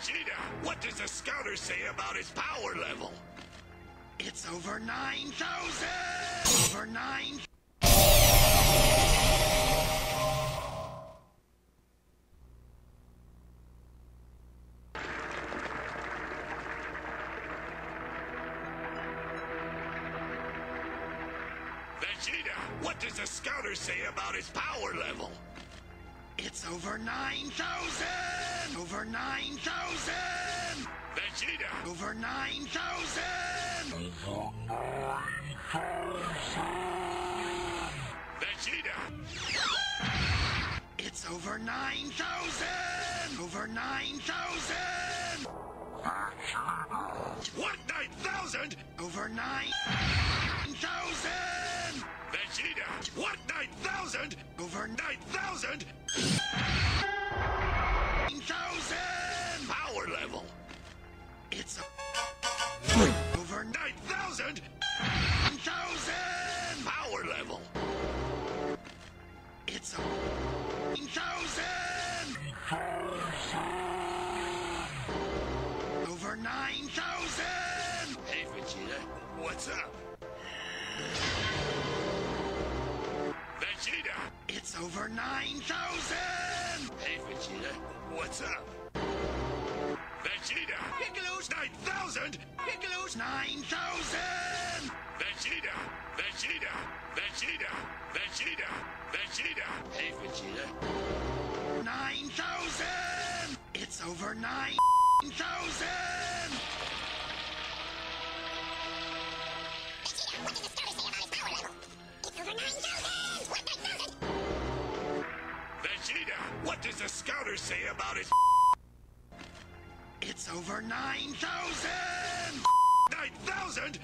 Vegeta, what does the scouter say about his power level? It's over 9,000! Over 9,000! Vegeta, what does the scouter say about his power level? It's over 9,000! Over 9,000! Vegeta, Over 9,000! Vegeta, It's over 9,000! Over 9,000! what 9,000? Over 9,000! Vegeta, what 9,000? Over 9,000? 9,000! Level. It's over 9,000? 9,000! Power level. It's 9,000! Over 9,000! Hey, Vegeta, what's up? Vegeta, It's over 9,000! hey, Vegeta, what's up? Vegeta, Piccolo's 9,000? Piccolo's 9,000! Vegeta, Vegeta, Vegeta, Vegeta, Vegeta. Hey, Vegeta. 9,000! It's over 9,000! Vegeta, what does Vegeta! What does the scouter say about his It's over 9,000! 9,000?